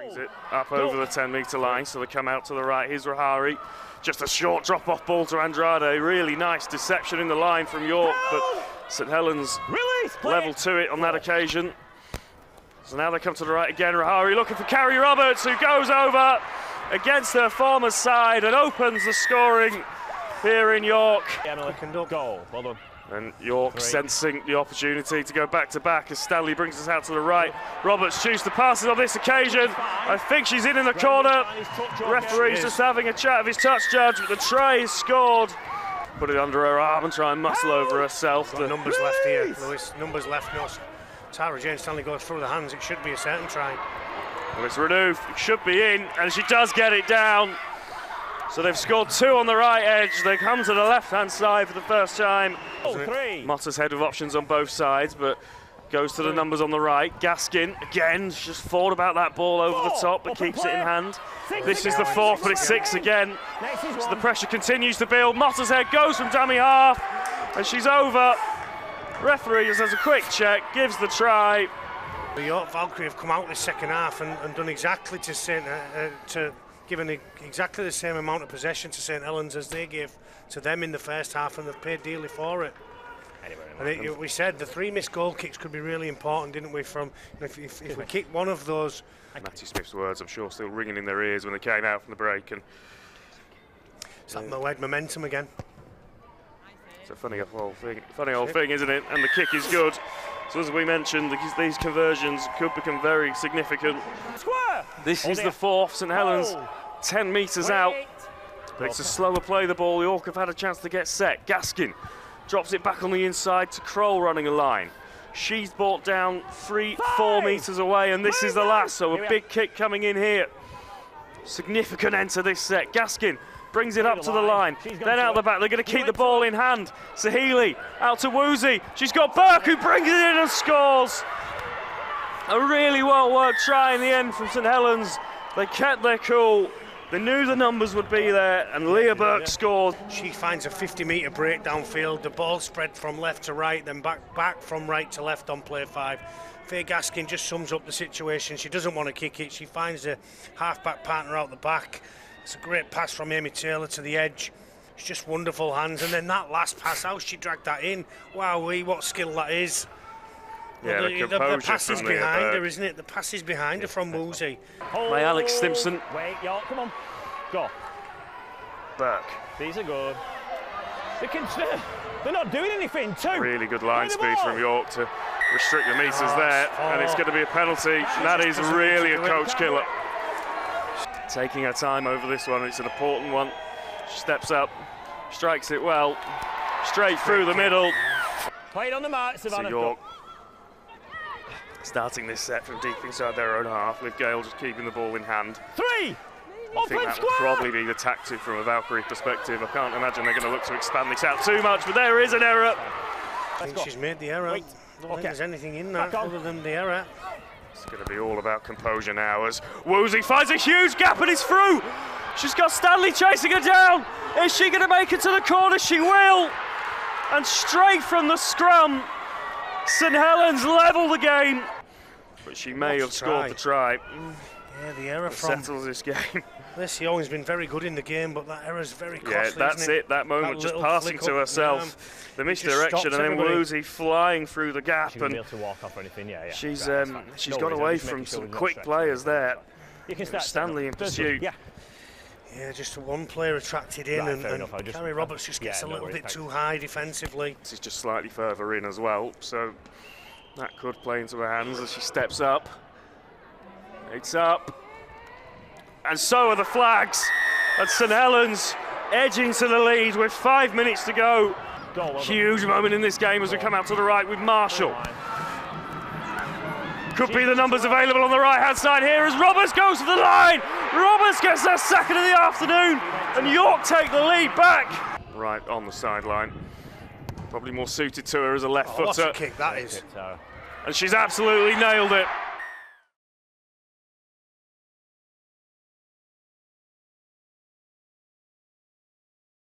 Brings it oh. up over the 10 metre line, so they come out to the right. Here's Rahari. Just a short drop off ball to Andrade. Really nice deception in the line from York, but St Helens Release, level to it on that occasion. So now they come to the right again. Rahari looking for Carrie Roberts, who goes over against her former side and opens the scoring here in York. Emily, goal. Well done. And York Great. sensing the opportunity to go back to back as Stanley brings us out to the right. Roberts chooses to pass it on this occasion. I think she's in in the corner. Referee's just having a chat of his touch judge, but the try is scored. Put it under her arm and try and muscle over herself. The- numbers left here, Lewis. Numbers left. No, Tara Jane Stanley goes through the hands. It should be a certain try. Well, it's Renouf. It should be in, and she does get it down. So they've scored two on the right edge. They come to the left-hand side for the first time. Oh, three. Mottershead with options on both sides, but goes to the numbers on the right. Gaskin, again, just thought about that ball over the top, but keeps it in hand. This is the fourth, but it's six again. So the pressure continues to build. Mottershead goes from dummy half, and she's over. Referee just has a quick check, gives the try. The York Valkyrie have come out this second half and, and done exactly to. Uh, uh, to given exactly the same amount of possession to St. Helens as they gave to them in the first half, and they've paid dearly for it. And it, we said the three missed goal kicks could be really important, didn't we? From if, if, if we kick one of those, Matthew Smith's words, I'm sure, still ringing in their ears when they came out from the break. And it's that Moed momentum again. It's a funny old thing, funny old thing, isn't it? And the kick is good. So as we mentioned, these, these conversions could become very significant. Square. This is the fourth. St Helens, Oh. 10 metres out. But it's a slower play, the ball. York have had a chance to get set. Gaskin drops it back on the inside to Kroll running a line. She's brought down three, four metres away, and this is the last. So a big kick coming in here. Significant end to this set. Gaskin brings it up to the line. line. She's gone Then out it. the back. They're going to keep the ball in hand. Sahili out to Woozy. She's got Burke who brings it in and scores. A really well worked try in the end from St Helens. They kept their cool. They knew the numbers would be there, and Leah Burke scored. She finds a 50 metre break downfield. The ball spread from left to right, then back back from right to left on play five. Faye Gaskin just sums up the situation. She doesn't want to kick it. She finds a half-back partner out the back. It's a great pass from Amy Taylor to the edge. It's just wonderful hands. And then that last pass, how she dragged that in. Wow, what skill that is. Yeah, the, the the- the pass is uh, behind her, isn't it? The pass is behind her from Woozy. By Alex Stimson. Wait, York, come on. Go. Burke. These are good. They can. They're not doing anything. Two. Really good line speed from York to restrict the meters Oh, there, it's and it's going to be a penalty. And that is really a coach killer. it. Coach killer. Taking her time over this one, it's an important one. She steps up, strikes it well, straight through the middle. Played on the mark, So York starting this set from deep inside their own half, with Gale just keeping the ball in hand. Three. I think that would probably be the tactic from a Valkyrie perspective. I can't imagine they're going to look to expand this out too much, but there is an error. I think she's made the error. Wait. I don't Okay. think there's anything in that other than the error. It's going to be all about composure now as Woozy finds a huge gap and is through. She's got Stanley chasing her down. Is she going to make it to the corner? She will. And straight from the scrum, St Helens level the game. But she may have scored the try. Yeah, the error from Settles this game. This, Lissy always been very good in the game, but that error's very costly. Yeah, that's isn't it. That moment, That just passing flick to up, herself. the just misdirection, and then everybody. Woozy flying through the gap. She wouldn't be And able to walk off or anything. Yeah, yeah. she's Right, that's um, she's No gone away from sure some quick players there. You can start. Stanley in pursuit. Yeah. Yeah, just one player attracted in, Right, and, fair and enough, just- Carrie Roberts just yeah, gets a little worries, bit too high defensively. This is just slightly further in as well, so that could play into her hands as she steps up. It's up. And so are the flags at St Helens, edging to the lead with five minutes to go. Go. Huge moment in this game as we come out to the right with Marshall. Could be the numbers available on the right hand side here as Roberts goes to the line. Roberts gets their second of the afternoon, and York take the lead back. Right on the sideline. Probably more suited to her as a left Oh, what footer. a kick that is. And she's absolutely nailed it.